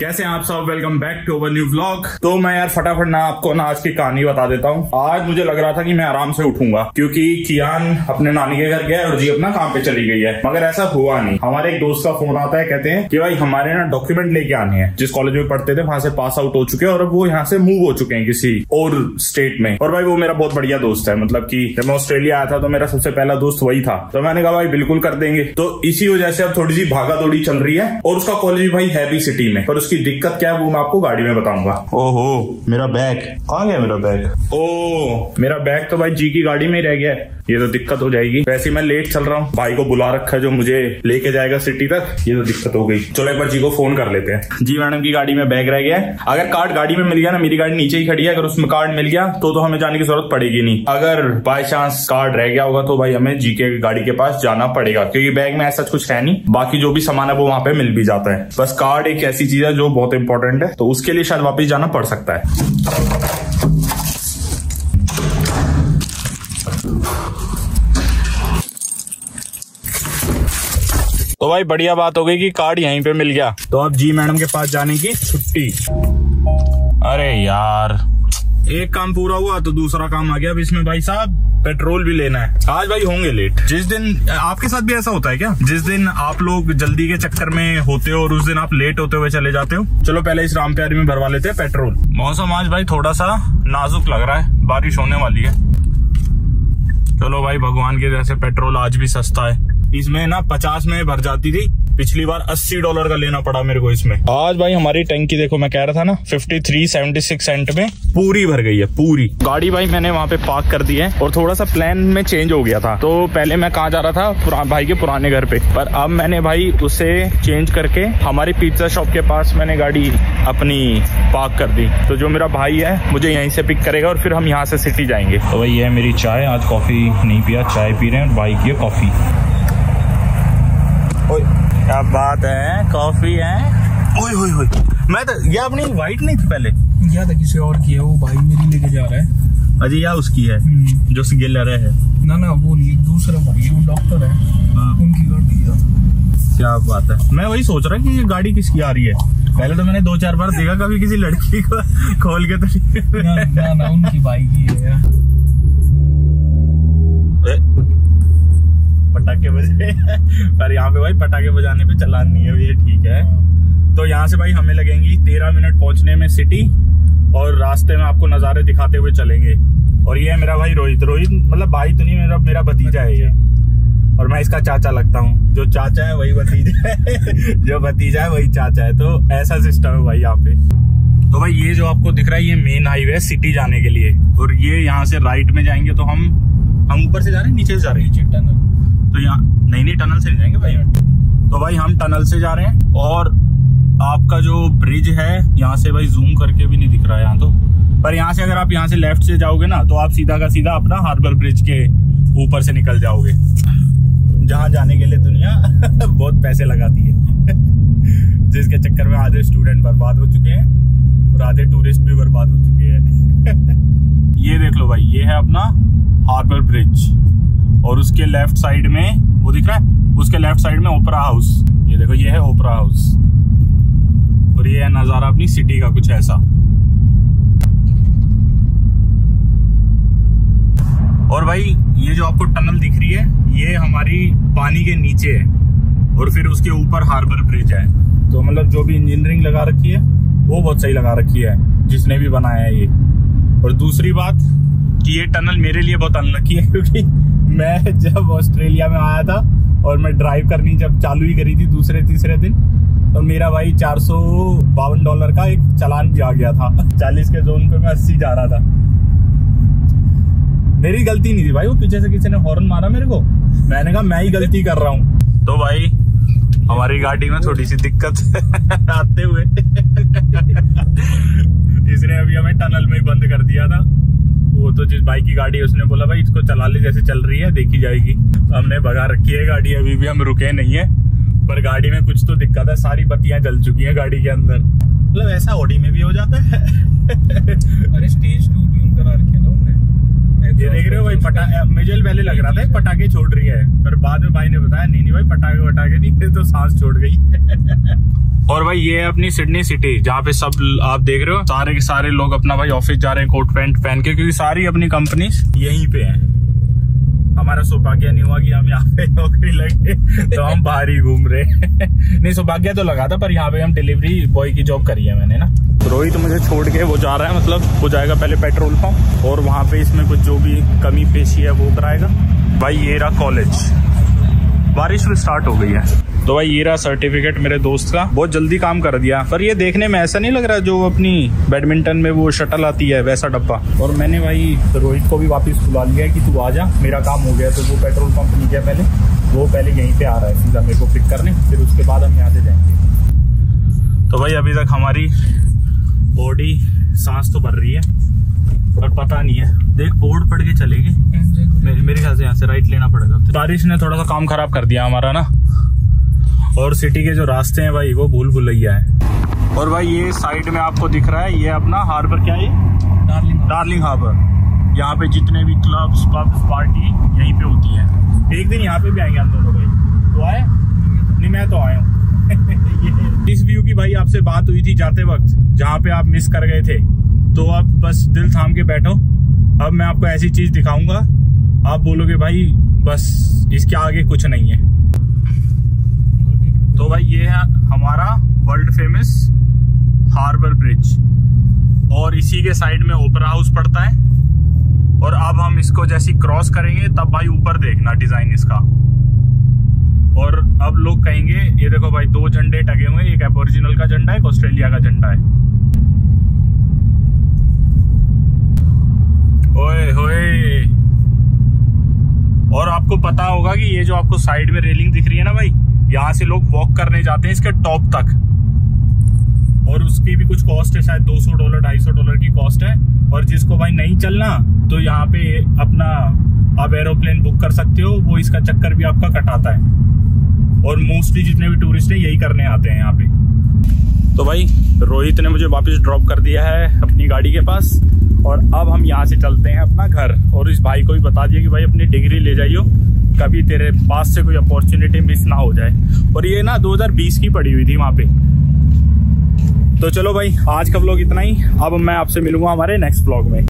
कैसे आप सब? Welcome back to our new vlog तो मैं यार फटाफट ना आपको ना आज की कहानी बता देता हूँ। आज मुझे लग रहा था कि मैं आराम से उठूँगा, क्योंकि कियान अपने नानी के घर गया और जी अपना काम पे चली गई है। मगर ऐसा हुआ नहीं। हमारे एक दोस्त का फ़ोन आता है, कहते हैं कि भाई हमारे ना डॉक्यूमेंट लेके आने हैं। जिस कॉलेज में पढ़ते थे, वहाँ से पास आउट हो चुके हैं और वो यहाँ से मूव हो चुके हैं किसी और स्टेट में। और भाई वो मेरा बहुत बढ़िया दोस्त है। मतलब की जब मैं ऑस्ट्रेलिया आया था तो मेरा सबसे पहला दोस्त वही था। तो मैंने कहा, भाई बिल्कुल कर देंगे। तो इसी वजह से अब थोड़ी सी भागा दौड़ी चल रही है और उसका कॉलेज भाई है सिटी में पर उसकी दिक्कत क्या है वो मैं आपको गाड़ी में बताऊँगा। ओहो मेरा बैग कहाँ गया मेरा बैग। ओ मेरा बैग तो भाई जी की गाड़ी में ही रह गया है। ये तो दिक्कत हो जाएगी। वैसे मैं लेट चल रहा हूँ। भाई को बुला रखा है जो मुझे लेके जाएगा सिटी तक, ये तो दिक्कत हो गई। चलो एक बार जी को फ़ोन कर लेते हैं। जी मैडम की गाड़ी में बैग रह गया है। अगर कार्ड गाड़ी में मिल गया ना, मेरी गाड़ी नीचे ही खड़ी है। अगर उसमें कार्ड मिल गया तो तो हमें जाने की ज़रूरत पड़ेगी नहीं। अगर बाय चांस कार्ड रह गया होगा तो भाई हमें जी के गाड़ी के पास जाना पड़ेगा, क्योंकि बैग में ऐसा कुछ है नहीं। बाकी जो भी सामान है वो वहाँ पे मिल भी जाता है। बस कार्ड एक ऐसी चीज़ है जो बहुत इंपॉर्टेंट है तो उसके लिए शायद वापिस जाना पड़ सकता है। तो भाई बढ़िया बात हो गई कि कार्ड यहीं पे मिल गया। तो अब जी मैडम के पास जाने की छुट्टी। अरे यार। एक काम पूरा हुआ तो दूसरा काम आ गया। अब इसमें भाई साहब पेट्रोल भी लेना है। आज भाई होंगे लेट। जिस दिन आपके साथ भी ऐसा होता है क्या? जिस दिन आप लोग जल्दी के चक्कर में होते हो और उस दिन आप लेट होते हुए चले जाते हो चलो पहले इस राम प्यारी में भरवा लेते हैं पेट्रोल। मौसम आज भाई थोड़ा सा नाजुक लग रहा है। बारिश होने वाली है। चलो भाई भगवान के जैसे पेट्रोल आज भी सस्ता है। इसमें ना पचास में भर जाती थी। पिछली बार अस्सी डॉलर का लेना पड़ा मेरे को इसमें। आज भाई हमारी टंकी देखो मैं कह रहा था ना fifty three seventy six cent में पूरी भर गई है पूरी। गाड़ी भाई मैंने वहाँ पे पार्क कर दी है और थोड़ा सा प्लान में चेंज हो गया था। तो पहले मैं कहा जा रहा था? भाई के पुराने घर पे। पर अब मैंने भाई उसे चेंज करके हमारी पिज्जा शॉप के पास मैंने गाड़ी अपनी पार्क कर दी। तो जो मेरा भाई है मुझे यहीं से पिक करेगा और फिर हम यहाँ से सिटी जाएँगे। तो भाई ये है मेरी चाय। आज कॉफ़ी नहीं पिया चाय पी रहे हैं और भाई की कॉफ़ी क्या बात है? कॉफ़ी है? ओए ओए ओए। मैं तो ये अपनी व्हाइट नहीं थी पहले? या था किसी और की है वो भाई मेरी लेके जा रहा है। अजय या उसकी है हम्म। जो सिगेलर है? ना ना वो नहीं दूसरा भाई वो डॉक्टर है। हाँ। उनकी गाड़ी है। क्या बात है। मैं वही सोच रहा कि ये गाड़ी किसकी आ रही है? पहले तो मैंने दो चार बार देखा कभी किसी लड़की को खोल के तो ना, ना, ना उनकी बाइक ही है। बजे। पर यहाँ पे भाई पटाखे बजाने पे चलान नहीं है ये ठीक है। तो यहाँ से भाई हमें लगेंगी तेरह मिनट पहुँचने में सिटी और रास्ते में आपको नज़ारे दिखाते हुए चलेंगे। और ये है मेरा भाई रोहित। रोहित मतलब भाई तो नहीं, मेरा मेरा भतीजा है ये। और मैं इसका चाचा लगता हूँ। जो चाचा है वही भतीजा है। जो भतीजा है वही चाचा है। तो ऐसा सिस्टम है भाई यहाँ पे। तो भाई ये जो आपको दिख रहा है, ये मेन हाईवे है सिटी जाने के लिए। और ये यहाँ से राइट में जाएँगे तो हम हम ऊपर से जा रहे हैं, नीचे से जा रहे हैं? टनल तो यहाँ नहीं नहीं टनल से जाएँगे भाई? तो भाई हम टनल से जा रहे हैं और आपका जो ब्रिज है, यहाँ से भाई जूम करके भी नहीं दिख रहा है यहाँ तो। पर यहाँ से अगर आप यहाँ से लेफ़्ट से जाओगे ना तो आप सीधा का सीधा अपना हार्बर ब्रिज के ऊपर से निकल जाओगे। जहाँ जाने के लिए दुनिया बहुत पैसे लगाती है। जिसके चक्कर में आधे स्टूडेंट बर्बाद हो चुके हैं और आधे टूरिस्ट भी बर्बाद हो चुके हैं। ये देख लो भाई, ये है अपना हार्बर ब्रिज और उसके लेफ़्ट साइड में, वो दिख रहा है? उसके लेफ़्ट साइड में ओपरा हाउस ये देखो, ये है ओपरा हाउस और ये है नज़ारा अपनी सिटी का कुछ ऐसा। और भाई, ये जो आपको टनल दिख रही है, ये हमारी पानी के नीचे है। और फिर उसके ऊपर हार्बर ब्रिज है। तो मतलब जो भी इंजीनियरिंग लगा रखी है, वो बहुत सही लगा रखी है, जिसने भी बनाया है ये। और दूसरी बात कि ये टनल मेरे लिए बहुत अनलकी है, क्योंकि मैं जब ऑस्ट्रेलिया में आया था और मैं ड्राइव करनी जब चालू ही करी थी दूसरे, तीसरे दिन तो मेरा भाई चार सौ बावन डॉलर का एक चलान भी आ गया था। चालीस के जोन पे मैं अस्सी जा रहा था। मेरी गलती नहीं थी भाई, वो पीछे से किसी ने हॉर्न मारा मेरे को। मैंने कहा, मैं ही गलती कर रहा हूँ। तो भाई, हमारी गाड़ी में थोड़ी सी दिक्कत आते हुए। इसने अभी हमें टनल में बंद कर दिया था। वो तो जिस बाइक की गाड़ी है उसने बोला भाई इसको चला ले जैसे चल रही है देखी जाएगी। तो हमने भगा रखी है गाड़ी अभी भी हम रुके नहीं है पर गाड़ी में कुछ तो दिक्कत है सारी बत्तियाँ जल चुकी हैं गाड़ी के अंदर। मतलब ऐसा ऑडी में भी हो जाता है। अरे स्टेज टू ट्यून करा रखे ना उन्होंने ये देख रहे हो भाई पटा मुझे पहले लग रहा था पटाखे छोड़ रही है पर बाद में भाई ने बताया नहीं नहीं भाई पटाखे वटाखे नहीं तो सांस छोड़ गई और भाई ये है अपनी सिडनी सिटी जहाँ पे सब आप देख रहे हो, सारे के सारे लोग अपना भाई ऑफ़िस जा रहे हैं कोट पैंट पहन के, क्योंकि सारी अपनी कंपनी यहीं पे हैं। हमारा सौभाग्य नहीं हुआ कि हम यहाँ पे नौकरी लगे तो हम बाहर ही घूम रहे नहीं, सौभाग्य तो लगा था, पर यहाँ पे हम डिलीवरी बॉय की जॉब करी है मैंने ना। रोहित तो मुझे छोड़ के वो जा रहा है मतलब वो जाएगा पहले पेट्रोल पंप और वहाँ पे इसमें कुछ जो भी कमी पेशी है वो कराएगा। भाई ये रहा कॉलेज बारिश भी स्टार्ट हो गई है। तो भाई ये रहा सर्टिफिकेट मेरे दोस्त का। बहुत जल्दी काम कर दिया। पर ये देखने में ऐसा नहीं लग रहा जो अपनी बैडमिंटन में वो शटल आती है वैसा डब्बा। और मैंने भाई रोहित को भी वापस बुला लिया है कि तू आ जा मेरा काम हो गया तो वो पेट्रोल पंप नहीं गया पहले वो पहले यहीं पे आ रहा है सीधा मेरे को पिक करने फिर उसके बाद हम यहाँ से जाएँगे। तो भाई अभी तक हमारी बॉडी सांस तो भर रही है पर पता नहीं है। देख बोर्ड पढ़ के चलेगी। मेरे मेरे ख्याल से यहाँ से राइट लेना पड़ेगा। बारिश ने थोड़ा सा काम खराब कर दिया हमारा ना। और सिटी के जो रास्ते हैं भाई वो भूल भुलैया है। और भाई ये साइड में आपको दिख रहा है ये अपना हार्बर क्या है डार्लिंग डार्लिंग हार्बर यहाँ पे जितने भी क्लब्स पब्स पार्टी यहीं पे होती है। एक दिन यहाँ पे भी आएँगे हम दोनों भाई। तो आए? नहीं मैं तो आया हूँ। इस व्यू की भाई आपसे बात हुई थी जाते वक्त जहाँ पे आप मिस कर गए थे। तो अब बस दिल थाम के बैठो। अब मैं आपको ऐसी चीज़ दिखाऊँगा आप बोलोगे, भाई, बस, इसके आगे कुछ नहीं है। तो भाई, ये है हमारा वर्ल्ड फ़ेमस हार्बर ब्रिज और इसी के साइड में ओपरा हाउस पड़ता है। और अब हम इसको जैसी क्रॉस करेंगे, तब भाई ऊपर देखना डिज़ाइन इसका। और अब लोग कहेंगे, ये देखो भाई, दो झंडे टगे हुए एक एबोरिजिनल का झंडा है, एक ऑस्ट्रेलिया का झंडा है। ओए, होए। और आपको पता होगा कि ये जो आपको साइड में रेलिंग दिख रही है ना भाई, यहाँ से लोग वॉक करने जाते हैं इसके टॉप तक। और उसकी भी कुछ कॉस्ट है, शायद 200 डॉलर 250 डॉलर की कॉस्ट है। और जिसको भाई नहीं चलना तो यहाँ पे अपना आप एरोप्लेन बुक कर सकते हो, वो इसका चक्कर भी आपका कटाता है। और मोस्टली जितने भी टूरिस्ट हैं, यही करने आते हैं यहाँ पे। तो भाई, रोहित ने मुझे वापस ड्रॉप कर दिया है अपनी गाड़ी के पास। और अब हम यहाँ से चलते हैं अपना घर। इस भाई को भी बता दिया कि भाई अपनी डिग्री ले जाइयो, कभी तेरे पास से कोई अपॉर्चुनिटी मिस ना हो जाए। और ये ना 2020 की पड़ी हुई थी वहाँ पे। तो चलो भाई, आज का ब्लॉग इतना ही। अब मैं आपसे मिलूँगा हमारे नेक्स्ट ब्लॉग में।